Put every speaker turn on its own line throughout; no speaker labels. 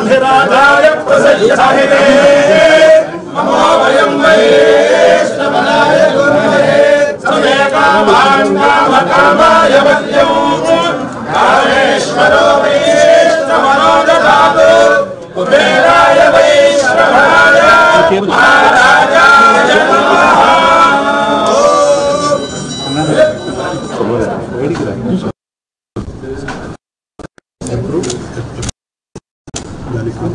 अभिराधाय प्रसह्याहिने ममोवयं वैष्णवनाय गुरुमहे समे कामान् कामकामाय मद्यौ कामेश्वरो
वैष्णवनो ददातु कुबेराय वैष्णवाय महाराजाय नमः। There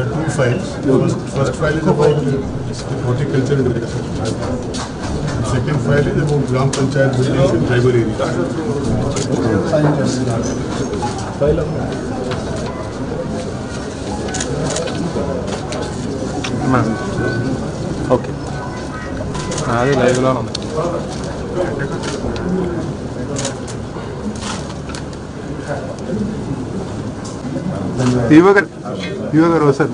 are two files. First, first file is about the horticulture and. And second file is about Gram Panchayat buildings in tribal areas.
Okay అది లైవ్లో ఉంది EO గారు EO గారు వస్తారు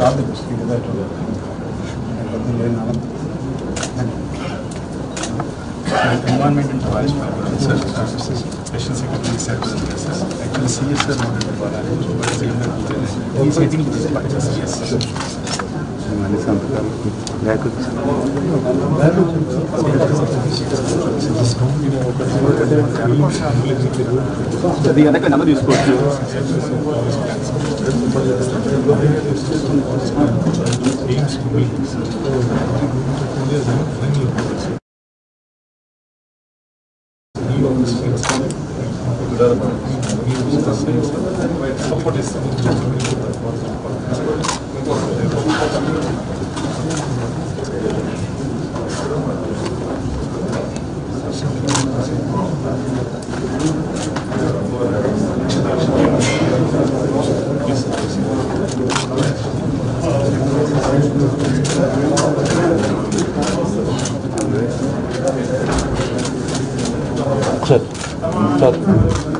श्राद्ध कुछ की विदा हो जाता है।
Environment and forest management sir special secretary sir sir actually CS sir model वाला है जो बड़े CS sir I think this part CS
sir సంతకాలు బ్యాక్ అది వెనక నెంబర్ తీసుకోవచ్చు సార్ przed,
przed